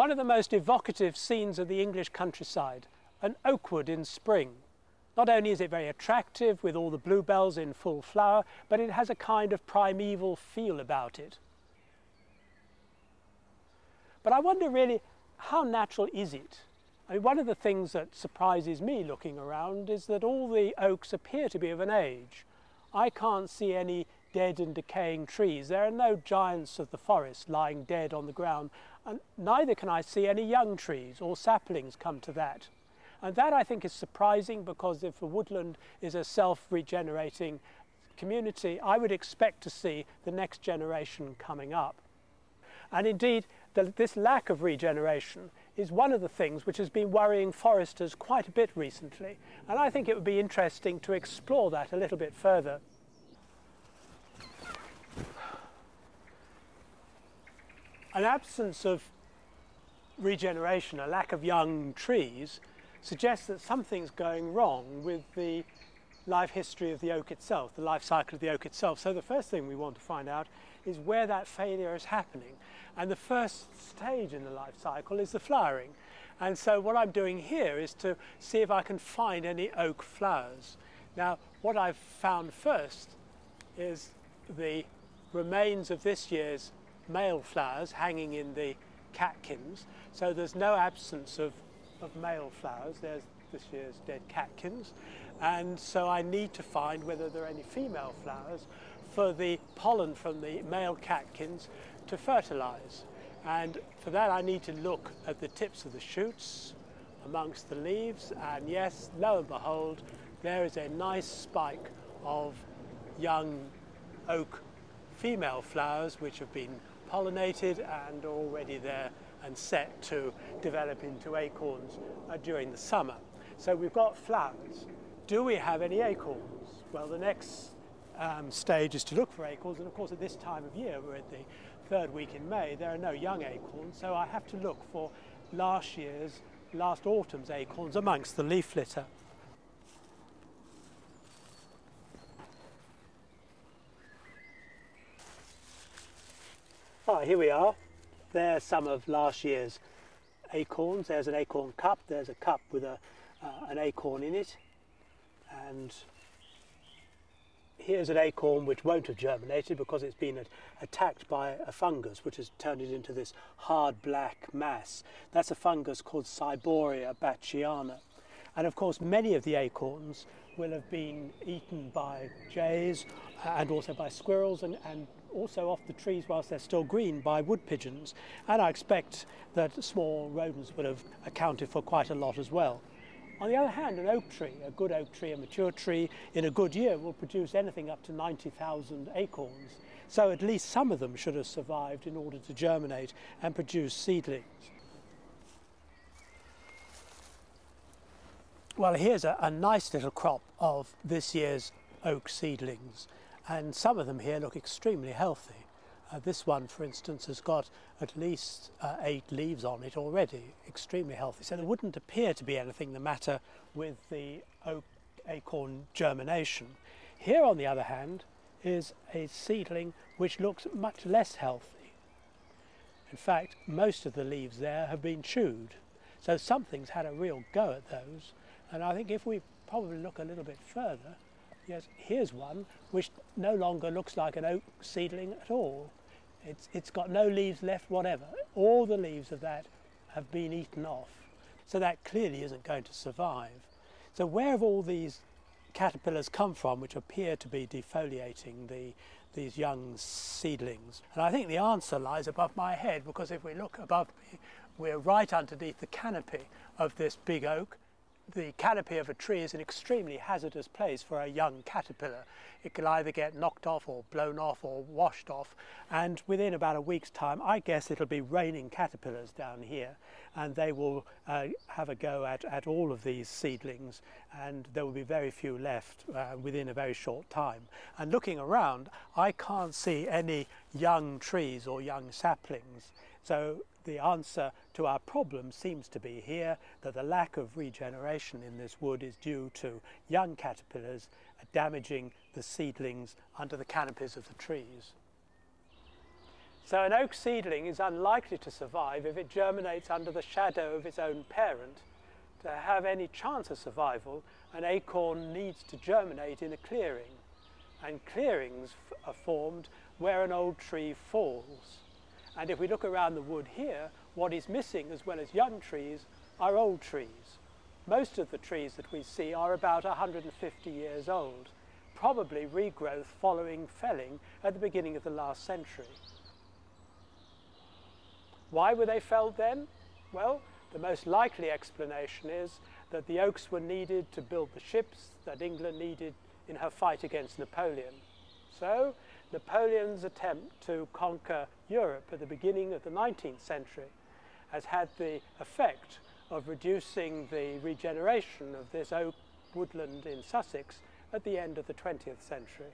One of the most evocative scenes of the English countryside, an oak wood in spring. Not only is it very attractive with all the bluebells in full flower, but it has a kind of primeval feel about it. But I wonder really, how natural is it? I mean, one of the things that surprises me looking around is that all the oaks appear to be of an age. I can't see any dead and decaying trees. There are no giants of the forest lying dead on the ground, and neither can I see any young trees or saplings come to that. And that I think is surprising because if a woodland is a self-regenerating community, I would expect to see the next generation coming up. And indeed, the, this lack of regeneration is one of the things which has been worrying foresters quite a bit recently. And I think it would be interesting to explore that a little bit further. An absence of regeneration, a lack of young trees, suggests that something's going wrong with the life history of the oak itself, the life cycle of the oak itself. So the first thing we want to find out is where that failure is happening. And the first stage in the life cycle is the flowering. And so what I'm doing here is to see if I can find any oak flowers. Now, what I've found first is the remains of this year's male flowers hanging in the catkins. So there's no absence of, of male flowers. There's this year's dead catkins. And so I need to find whether there are any female flowers for the pollen from the male catkins to fertilize. And for that I need to look at the tips of the shoots amongst the leaves and yes, lo and behold, there is a nice spike of young oak female flowers which have been pollinated and already there and set to develop into acorns uh, during the summer. So we've got flowers. Do we have any acorns? Well, the next um, stage is to look for acorns, and of course at this time of year, we're at the third week in May, there are no young acorns, so I have to look for last year's, last autumn's acorns amongst the leaf litter. Ah, here we are. There's some of last year's acorns. There's an acorn cup. There's a cup with a, uh, an acorn in it. And here's an acorn which won't have germinated because it's been attacked by a fungus which has turned it into this hard black mass. That's a fungus called Ciboria batschiana. And of course, many of the acorns will have been eaten by jays and also by squirrels and, and also off the trees whilst they're still green by wood pigeons. And I expect that small rodents would have accounted for quite a lot as well. On the other hand, an oak tree, a good oak tree, a mature tree, in a good year will produce anything up to 90,000 acorns. So at least some of them should have survived in order to germinate and produce seedlings. Well, here's a, a nice little crop of this year's oak seedlings and some of them here look extremely healthy. Uh, this one, for instance, has got at least uh, eight leaves on it already, extremely healthy. So there wouldn't appear to be anything the matter with the acorn germination. Here, on the other hand, is a seedling which looks much less healthy. In fact, most of the leaves there have been chewed. So something's had a real go at those. And I think if we probably look a little bit further, yes, here's one which no longer looks like an oak seedling at all. It's, it's got no leaves left whatever. All the leaves of that have been eaten off. So that clearly isn't going to survive. So where have all these caterpillars come from which appear to be defoliating the, these young seedlings? And I think the answer lies above my head because if we look above me, we're right underneath the canopy of this big oak the canopy of a tree is an extremely hazardous place for a young caterpillar. It can either get knocked off or blown off or washed off and within about a week's time I guess it'll be raining caterpillars down here and they will uh, have a go at, at all of these seedlings and there will be very few left uh, within a very short time. And looking around I can't see any young trees or young saplings so the answer to our problem seems to be here that the lack of regeneration in this wood is due to young caterpillars damaging the seedlings under the canopies of the trees. So an oak seedling is unlikely to survive if it germinates under the shadow of its own parent. To have any chance of survival, an acorn needs to germinate in a clearing, and clearings are formed where an old tree falls. And if we look around the wood here, what is missing as well as young trees are old trees. Most of the trees that we see are about 150 years old, probably regrowth following felling at the beginning of the last century. Why were they felled then? Well, the most likely explanation is that the oaks were needed to build the ships that England needed in her fight against Napoleon. So Napoleon's attempt to conquer Europe at the beginning of the 19th century has had the effect of reducing the regeneration of this oak woodland in Sussex at the end of the 20th century.